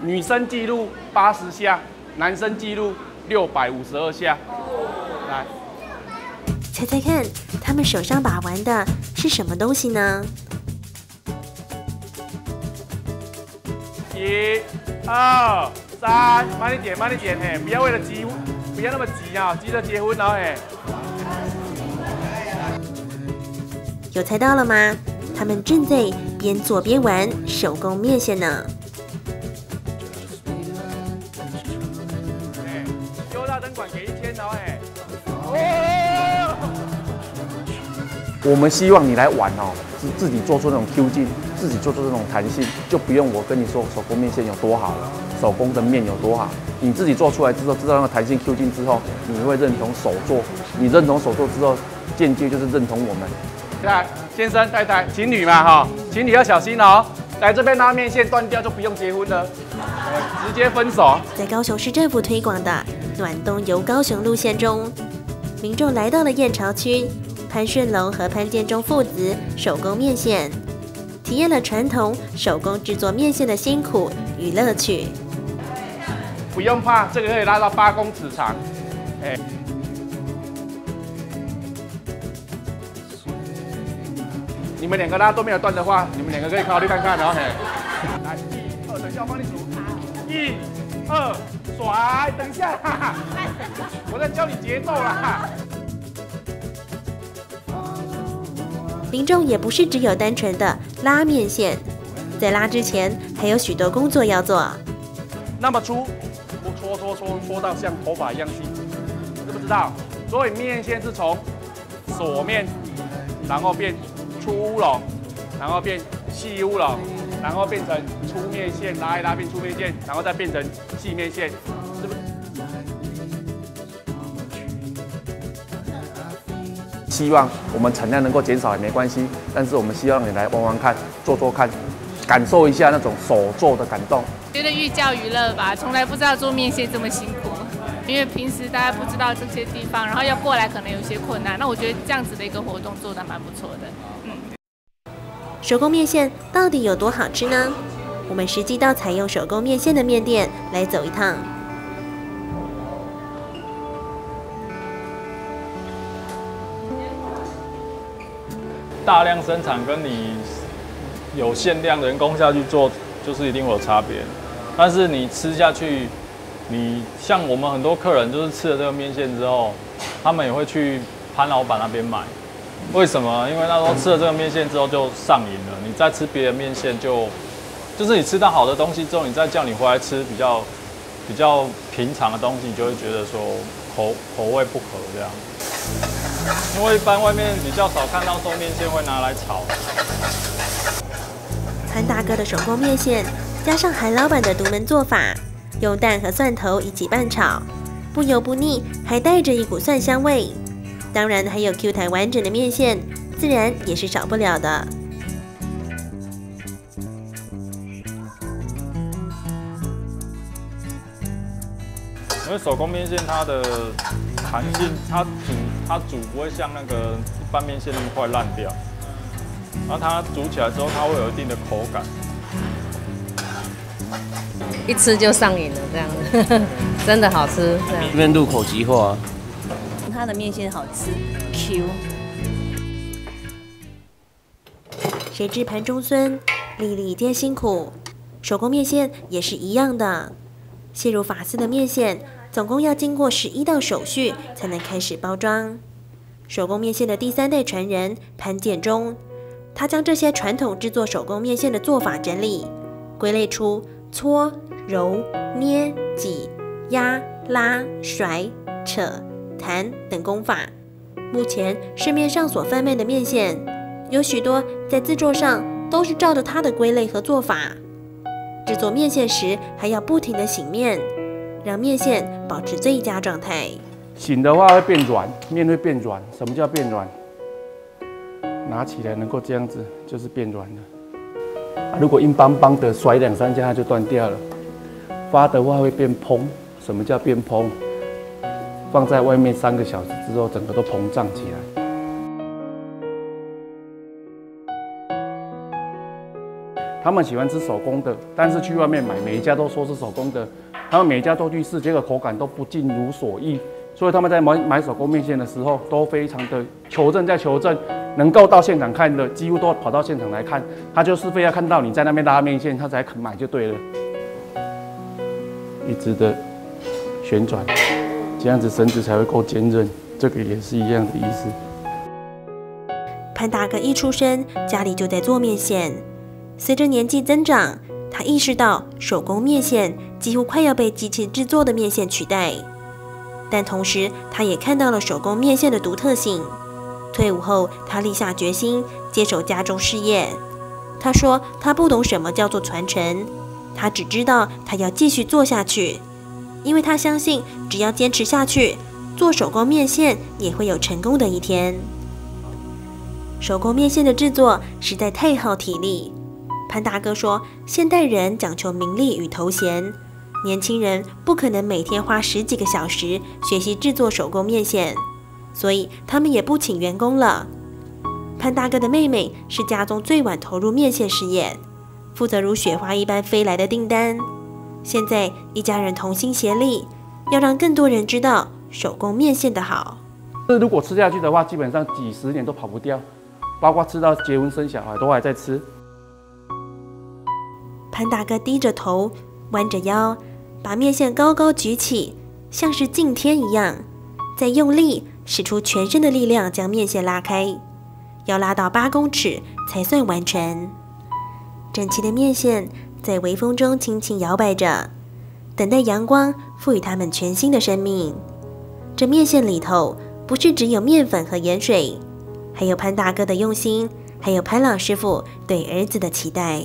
女生记录八十下，男生记录六百五十二下。来，猜猜看，他们手上把玩的是什么东西呢？一、二、三，慢一点，慢一点，嘿，不要为了急，不要那么急啊，急着结婚哦，嘿。有猜到了吗？他们正在边做边玩手工面线呢。我们希望你来玩哦，自自己做出那种 Q 劲，自己做出这种弹性，就不用我跟你说手工面线有多好了，手工的面有多好。你自己做出来之后，知道那个弹性 Q 劲之后，你会认同手做。你认同手做之后，间接就是认同我们。来，先生太太，情侣嘛哈，情侣要小心哦。来这边拉面线断掉就不用结婚了，直接分手。在高雄市政府推广的暖冬游高雄路线中，民众来到了燕巢区潘顺龙和潘建中父子手工面线，体验了传统手工制作面线的辛苦与乐趣。不用怕，这个可以拉到八公尺长。哎。你们两个拉都没有断的话，你们两个可以考虑看看哦。嘿来，一、二，等一下我帮你数。一、二，甩，等一下，我在教你节奏啦。民众也不是只有单纯的拉面线，在拉之前还有许多工作要做。那么粗，我搓搓搓搓到像头发一样细，知不知道？所以面线是从锁面，然后变。粗乌龙，然后变细乌龙，然后变成粗面线，拉一拉变粗面线，然后再变成细面线，希望我们产量能够减少也没关系，但是我们希望你来玩玩看，做做看，感受一下那种手做的感动。觉得寓教于乐吧，从来不知道做面线这么辛苦，因为平时大家不知道这些地方，然后要过来可能有些困难。那我觉得这样子的一个活动做的蛮不错的。嗯手工面线到底有多好吃呢？我们实际到采用手工面线的面店来走一趟。大量生产跟你有限量人工下去做，就是一定会有差别。但是你吃下去，你像我们很多客人就是吃了这个面线之后，他们也会去潘老板那边买。为什么？因为那时候吃了这个面线之后就上瘾了。你再吃别的面线，就就是你吃到好的东西之后，你再叫你回来吃比较比较平常的东西，你就会觉得说口口味不合这样。因为一般外面比较少看到说面线会拿来炒。潘大哥的手工面线，加上韩老板的独门做法，用蛋和蒜头一起拌炒，不油不腻，还带着一股蒜香味。当然，还有 Q 弹完整的面线，自然也是少不了的。因为手工面线它的弹性，它煮它煮不会像那个一般面线那么快烂掉，然后它煮起来之后，它会有一定的口感，一吃就上瘾了，这样子 真的好吃，这样。面入口即化。它的面线好吃，Q。谁知盘中孙，粒粒皆辛苦。手工面线也是一样的，陷入法丝的面线，总共要经过十一道手续才能开始包装。手工面线的第三代传人潘建中，他将这些传统制作手工面线的做法整理，归类出搓、揉、捏、挤、压、拉、甩、扯。弹等功法，目前市面上所贩卖的面线，有许多在制作上都是照着他的归类和做法。制作面线时，还要不停的醒面，让面线保持最佳状态。醒的话会变软，面会变软。什么叫变软？拿起来能够这样子，就是变软的。如果硬邦邦的甩两三下，它就断掉了。发的话会变蓬。什么叫变蓬？放在外面三个小时之后，整个都膨胀起来。他们喜欢吃手工的，但是去外面买，每一家都说是手工的，他们每家都去试，结果口感都不尽如所意，所以他们在买买手工面线的时候都非常的求证，在求证，能够到现场看的，几乎都跑到现场来看，他就是非要看到你在那边拉面线，他才肯买就对了。一直的旋转，这样子绳子才会够坚韧，这个也是一样的意思。潘大哥一出生，家里就在做面线。随着年纪增长，他意识到手工面线几乎快要被机器制作的面线取代。但同时，他也看到了手工面线的独特性。退伍后，他立下决心接手家中事业。他说：“他不懂什么叫做传承，他只知道他要继续做下去，因为他相信只要坚持下去，做手工面线也会有成功的一天。”手工面线的制作实在太耗体力。潘大哥说：“现代人讲求名利与头衔，年轻人不可能每天花十几个小时学习制作手工面线，所以他们也不请员工了。”潘大哥的妹妹是家中最晚投入面线事业，负责如雪花一般飞来的订单。现在一家人同心协力，要让更多人知道手工面线的好。这如果吃下去的话，基本上几十年都跑不掉。包括吃到结婚生小孩都还在吃。潘大哥低着头，弯着腰，把面线高高举起，像是敬天一样，再用力使出全身的力量将面线拉开，要拉到八公尺才算完成。整齐的面线在微风中轻轻摇摆着，等待阳光赋予它们全新的生命。这面线里头不是只有面粉和盐水。还有潘大哥的用心，还有潘老师傅对儿子的期待。